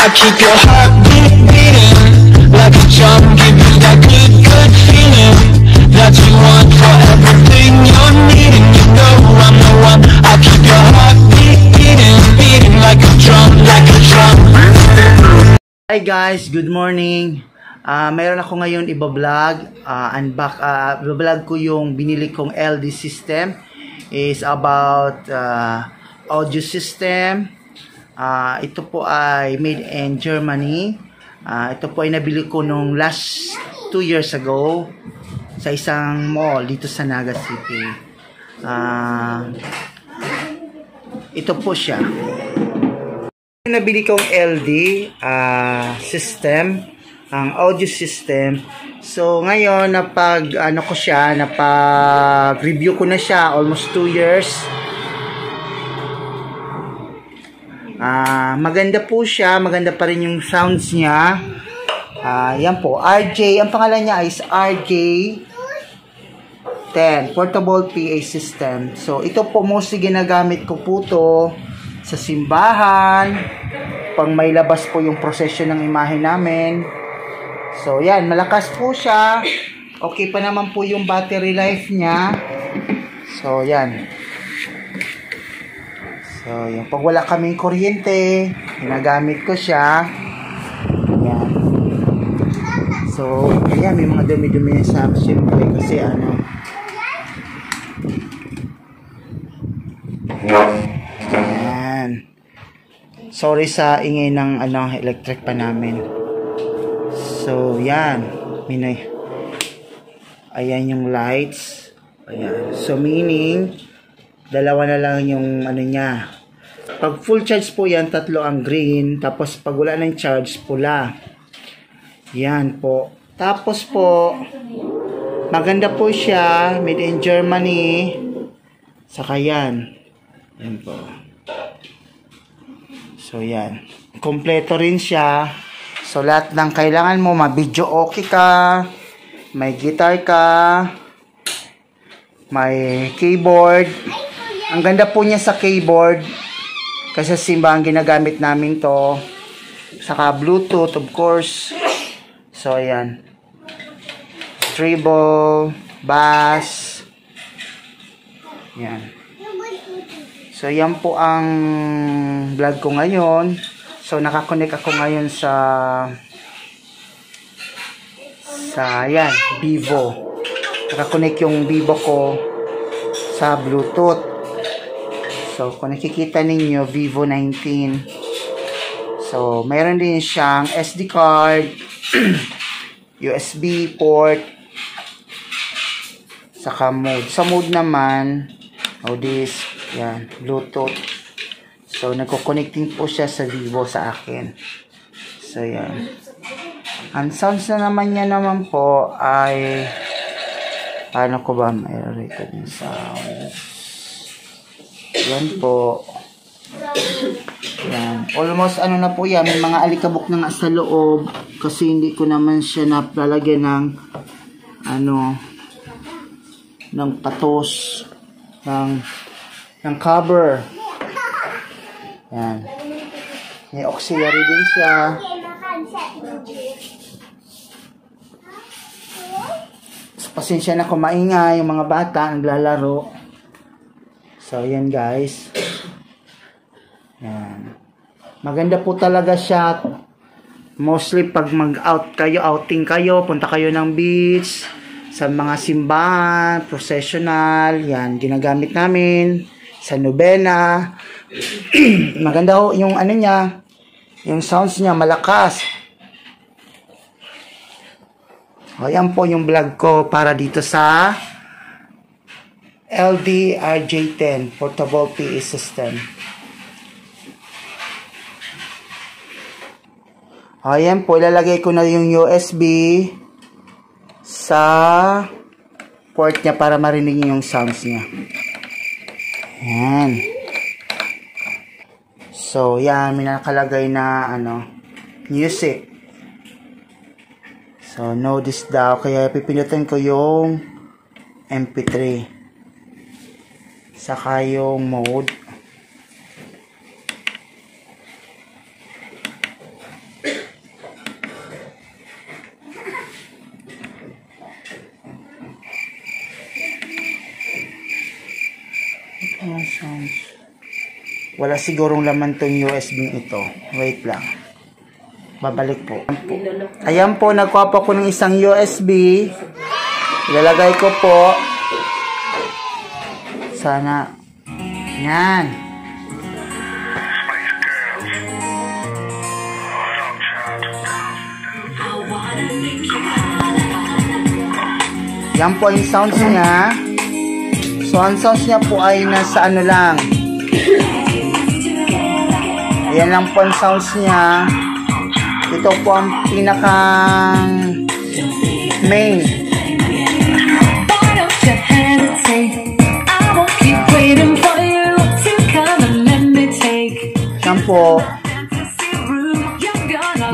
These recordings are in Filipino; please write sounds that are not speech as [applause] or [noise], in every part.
I keep your heart beat, beating like a drum, give you that good, good feeling that you want for everything you're needing. You know I'm the one. I keep your heart beat, beating, beating like a drum, like a drum. Hi guys, good morning. Ah, mayroon ako ngayon iba-vlog. Ah, unbox ah, iba-vlog ko yung binili kong LD system is about ah, audio system. Ah, ito po ay made in Germany. Ah, ito po ay nabili ko nung last 2 years ago sa isang mall dito sa Naga City. Ah, ito po siya. Nabili kong LD ah, system, ang audio system. So, ngayon, napag, ano ko siya, napag-review ko na siya, almost 2 years. Ah, maganda po siya, maganda pa rin yung sounds niya. Ah, yan po, RJ, ang pangalan niya is RJ 10, Portable PA System. So, ito po mostly ginagamit ko po to sa simbahan, pang may labas po yung procession ng imahe namin. So, yan, malakas po siya. Okay pa naman po yung battery life niya. So, yan. So, yung pag wala kaming kuryente, ginagamit ko siya. Yan. So, ayan, may mga dumi-dumi sa siyempre kasi ano, Ayan. Sorry sa ingay ng ano, electric pa namin. So, yan. Minay. Ayan yung lights. Ayan. So, meaning, dalawa na lang yung ano niya. Pag full charge po yan, tatlo ang green. Tapos, pag wala ng charge, pula. Yan po. Tapos po, maganda po siya. Made in Germany. Saka yan. Yan po. So, yan. Kompleto rin siya. So, lahat ng kailangan mo, ma-video okay ka, may guitar ka, may keyboard. Ang ganda po niya sa keyboard. Kasi simbahan ginagamit namin to. Saka Bluetooth, of course. So, ayan. Treble, bass. Yan. So, yan po ang vlog ko ngayon. So, nakakonect ako ngayon sa sa, yan, Vivo. Nakakonect yung Vivo ko sa Bluetooth. So, kung nakikita ninyo, Vivo 19. So, mayroon din siyang SD card, [clears throat] USB port, saka mode. Sa mode naman, oh, this, yan, Bluetooth. So, nagko-connecting po siya sa Vivo sa akin. So, yan. Ang sounds na naman niya naman po ay paano ko ba may record yung sounds? Yan po. Yan. Almost ano na po yan. May mga alikabok na nga sa loob. Kasi hindi ko naman siya naplalagyan ng ano ng patos ng ng cover. Yan. May auxiliary din siya. Pasensya na kung maingay yung mga bata naglalaro. So, yan guys. Yan. Maganda po talaga siya. Mostly pag mag-out kayo, outing kayo, punta kayo ng beach, sa mga simbahan, processional, yan, ginagamit namin sa nobena. [clears throat] Maganda ho yung ano niya, yung sounds niya malakas. O, yan po yung vlog ko para dito sa LD RJ10 Portable PA System. O, yan po, ilalagay ko na yung USB sa port niya para marinig yung sounds niya. Yan. So, yan, may nakalagay na, ano, music. So, no this daw. Kaya pipindutin ko yung MP3 saka yung mode Wala sigurong laman tong USB ito. Wait lang. Babalik po. Ayan po, nagkuha po ako ng isang USB. Ilalagay ko po. Sana. Yan. Yan po yung sounds niya. So, ang sounds niya po ay nasa ano lang. Ayan lang po ang sounds niya. Ito po ang pinakang main. Why don't po.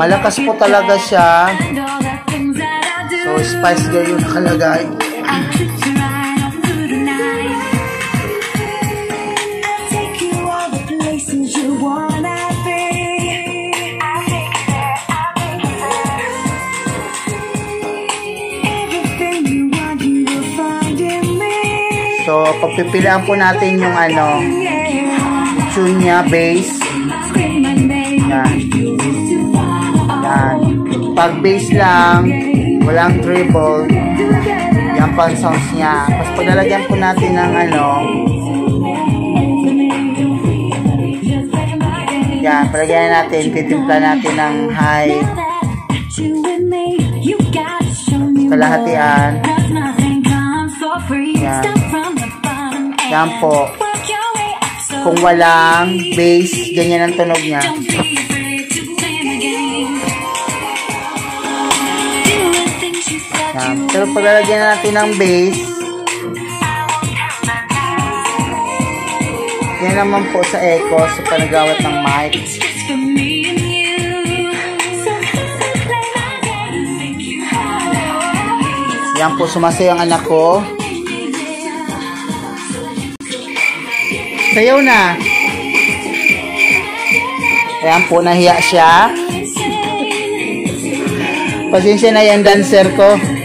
Malakas po talaga siya. So, Spice Girl yung nakalagay. So, pagpipilian po natin yung ano, tune niya, bass. Yan. Yan. Pag bass lang, walang treble, yan pa ang sounds niya. Tapos paglalagyan po natin ng ano, yan, palagyan natin, titimpla natin ng high, kalahatian. Yan. Yan po. Kung walang bass, ganyan ang tunog niya. Pero paglalagyan natin ng bass, yan naman po sa echo, sa panagawat ng mic. Yan po, sumasayo ang anak ko. Sayaw na. Ayan po, nahiya siya. Pasensya na yung dancer ko.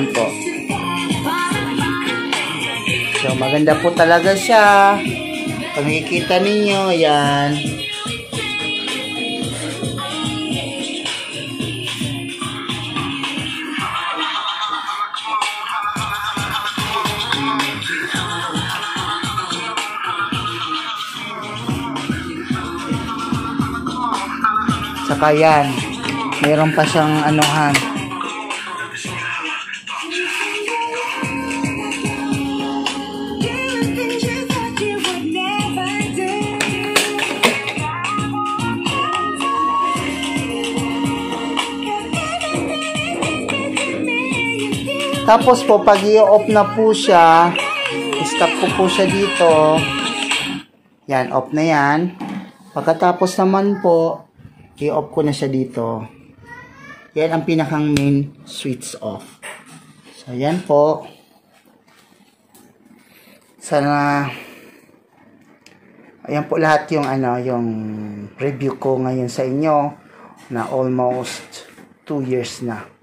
Ayan po. So, maganda po talaga siya. Kung nakikita ninyo, ayan. Saka yan. Mayroon pa siyang anuhan. Tapos po, pag i-off na po siya, stop po po siya dito. Yan, off na yan. Pagkatapos naman po, i-off ko na siya dito. Yan ang pinakang main switch off. So, yan po. Sana, ayan po lahat yung ano, yung review ko ngayon sa inyo na almost 2 years na.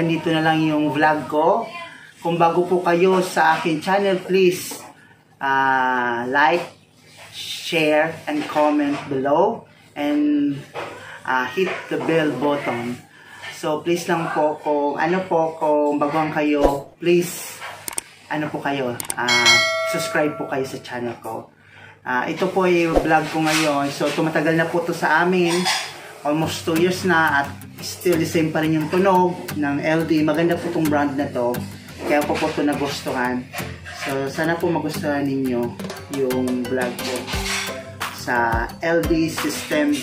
Hanggang dito na lang yung vlog ko. Kung bago po kayo sa akin channel, please ah, like, share, and comment below. And ah, hit the bell button. So please lang po kung ano po kung baguhan kayo, please ano po kayo, ah, subscribe po kayo sa channel ko. Ah, ito po yung vlog ko ngayon. So tumatagal na po to sa amin. Almost 2 years na at still the same pa rin yung tunog ng LD. Maganda po tong brand na to. Kaya po po ito nagustuhan. So sana po magustuhan ninyo yung vlog ko sa LD System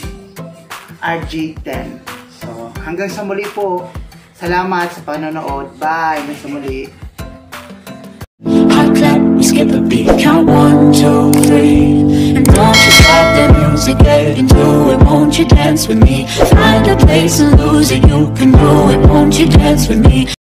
RG10. So hanggang sa muli po. Salamat sa panonood. Bye! Hanggang sa muli. Hot clap, skip a beat, count one, two, Don't you stop the music, get into it, won't you dance with me? Find a place and lose it, you can do it, won't you dance with me?